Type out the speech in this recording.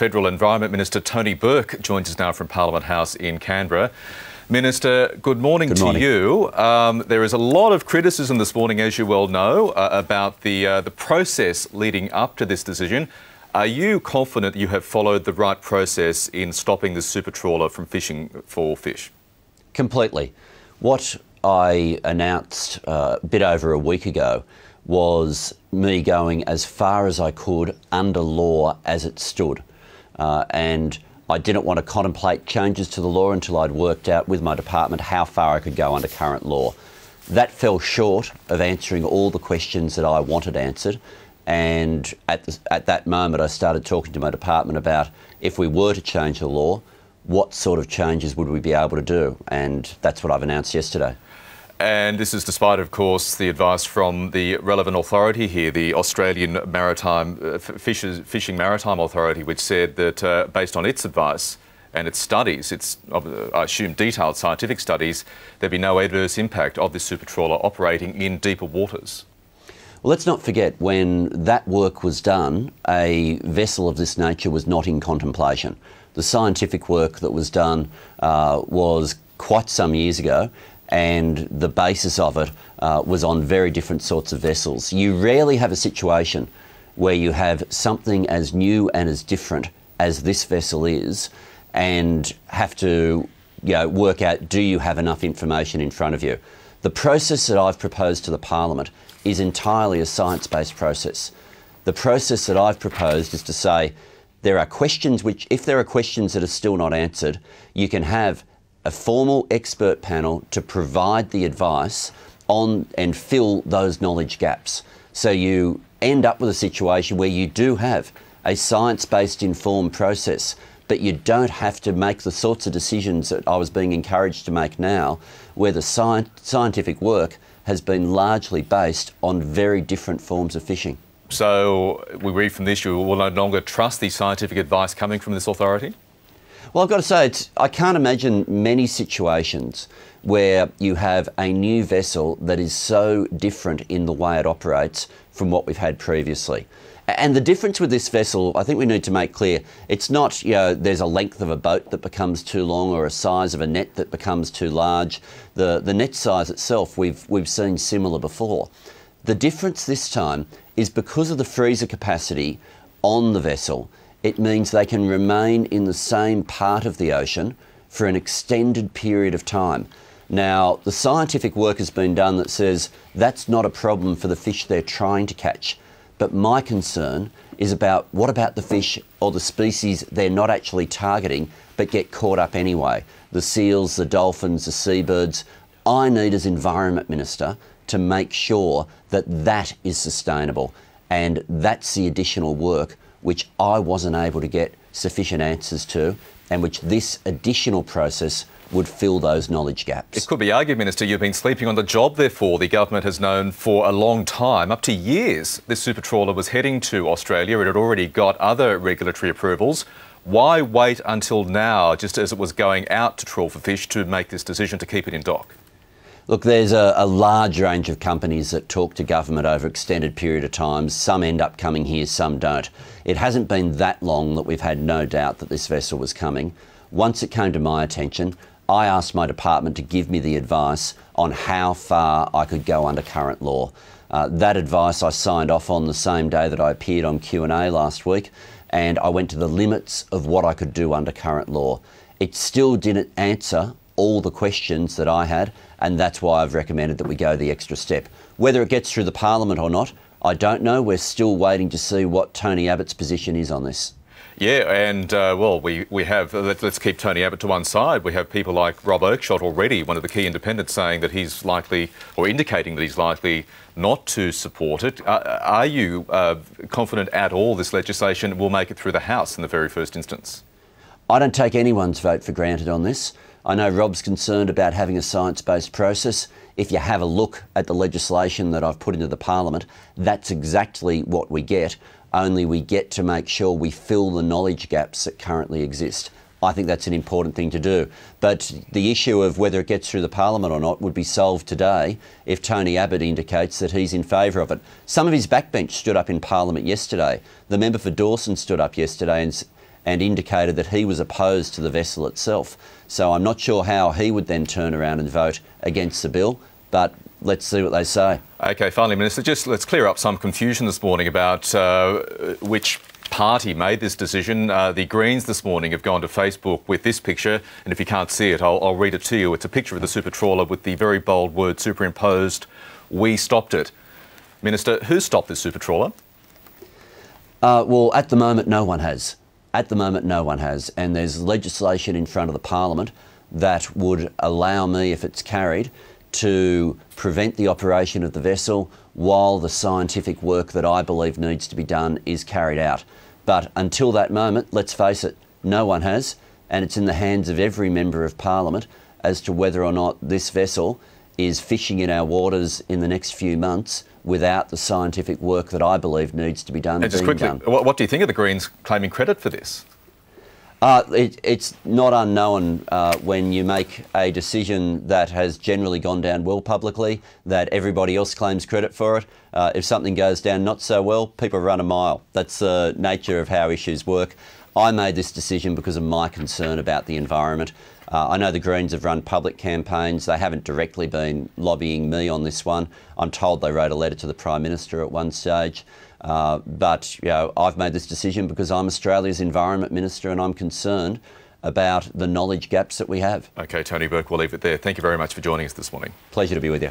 Federal Environment Minister Tony Burke joins us now from Parliament House in Canberra. Minister, good morning good to you. Um, there is a lot of criticism this morning, as you well know, uh, about the uh, the process leading up to this decision. Are you confident you have followed the right process in stopping the super trawler from fishing for fish? Completely. What I announced uh, a bit over a week ago was me going as far as I could under law as it stood. Uh, and I didn't want to contemplate changes to the law until I'd worked out with my department how far I could go under current law. That fell short of answering all the questions that I wanted answered. And at, the, at that moment, I started talking to my department about if we were to change the law, what sort of changes would we be able to do? And that's what I've announced yesterday. And this is despite, of course, the advice from the relevant authority here, the Australian Maritime uh, Fishers, Fishing Maritime Authority, which said that uh, based on its advice and its studies, its uh, I assume detailed scientific studies, there'd be no adverse impact of this super trawler operating in deeper waters. Well, let's not forget when that work was done, a vessel of this nature was not in contemplation. The scientific work that was done uh, was quite some years ago, and the basis of it uh, was on very different sorts of vessels. You rarely have a situation where you have something as new and as different as this vessel is and have to you know, work out do you have enough information in front of you. The process that I've proposed to the Parliament is entirely a science based process. The process that I've proposed is to say there are questions which, if there are questions that are still not answered, you can have a formal expert panel to provide the advice on and fill those knowledge gaps. So you end up with a situation where you do have a science based informed process, but you don't have to make the sorts of decisions that I was being encouraged to make now, where the sci scientific work has been largely based on very different forms of fishing. So we read from this, you will no longer trust the scientific advice coming from this authority? Well, I've got to say, I can't imagine many situations where you have a new vessel that is so different in the way it operates from what we've had previously. And the difference with this vessel, I think we need to make clear, it's not, you know, there's a length of a boat that becomes too long or a size of a net that becomes too large. The, the net size itself, we've, we've seen similar before. The difference this time is because of the freezer capacity on the vessel, it means they can remain in the same part of the ocean for an extended period of time. Now, the scientific work has been done that says that's not a problem for the fish they're trying to catch. But my concern is about what about the fish or the species they're not actually targeting but get caught up anyway? The seals, the dolphins, the seabirds. I need, as Environment Minister, to make sure that that is sustainable. And that's the additional work which I wasn't able to get sufficient answers to, and which this additional process would fill those knowledge gaps. It could be argued, Minister, you've been sleeping on the job, therefore. The government has known for a long time, up to years, this super trawler was heading to Australia. It had already got other regulatory approvals. Why wait until now, just as it was going out to trawl for fish, to make this decision to keep it in dock? Look, there's a, a, large range of companies that talk to government over extended period of times. Some end up coming here, some don't. It hasn't been that long that we've had no doubt that this vessel was coming. Once it came to my attention, I asked my department to give me the advice on how far I could go under current law. Uh, that advice I signed off on the same day that I appeared on Q&A last week, and I went to the limits of what I could do under current law. It still didn't answer all the questions that I had, and that's why I've recommended that we go the extra step. Whether it gets through the Parliament or not, I don't know. We're still waiting to see what Tony Abbott's position is on this. Yeah, and uh, well, we, we have, let, us keep Tony Abbott to one side. We have people like Rob Oakeshott already, one of the key independents, saying that he's likely, or indicating that he's likely not to support it. Uh, are you uh, confident at all this legislation will make it through the House in the very first instance? I don't take anyone's vote for granted on this. I know Rob's concerned about having a science based process. If you have a look at the legislation that I've put into the Parliament, that's exactly what we get, only we get to make sure we fill the knowledge gaps that currently exist. I think that's an important thing to do. But the issue of whether it gets through the Parliament or not would be solved today if Tony Abbott indicates that he's in favour of it. Some of his backbench stood up in Parliament yesterday. The member for Dawson stood up yesterday and and indicated that he was opposed to the vessel itself. So I'm not sure how he would then turn around and vote against the bill, but let's see what they say. Okay, finally, Minister, just let's clear up some confusion this morning about uh, which party made this decision. Uh, the Greens this morning have gone to Facebook with this picture, and if you can't see it, I'll, I'll read it to you. It's a picture of the super trawler with the very bold word superimposed, we stopped it. Minister, who stopped this super trawler? Uh, well, at the moment, no one has. At the moment, no one has. And there's legislation in front of the Parliament that would allow me, if it's carried, to prevent the operation of the vessel while the scientific work that I believe needs to be done is carried out. But until that moment, let's face it, no one has, and it's in the hands of every member of Parliament as to whether or not this vessel is fishing in our waters in the next few months without the scientific work that I believe needs to be done. And just quickly, done. what do you think of the Greens claiming credit for this? Uh, it, it's not unknown uh, when you make a decision that has generally gone down well publicly that everybody else claims credit for it. Uh, if something goes down not so well, people run a mile. That's the nature of how issues work. I made this decision because of my concern about the environment. Uh, I know the Greens have run public campaigns. They haven't directly been lobbying me on this one. I'm told they wrote a letter to the Prime Minister at one stage. Uh, but you know, I've made this decision because I'm Australia's Environment Minister and I'm concerned about the knowledge gaps that we have. Okay, Tony Burke, we'll leave it there. Thank you very much for joining us this morning. Pleasure to be with you.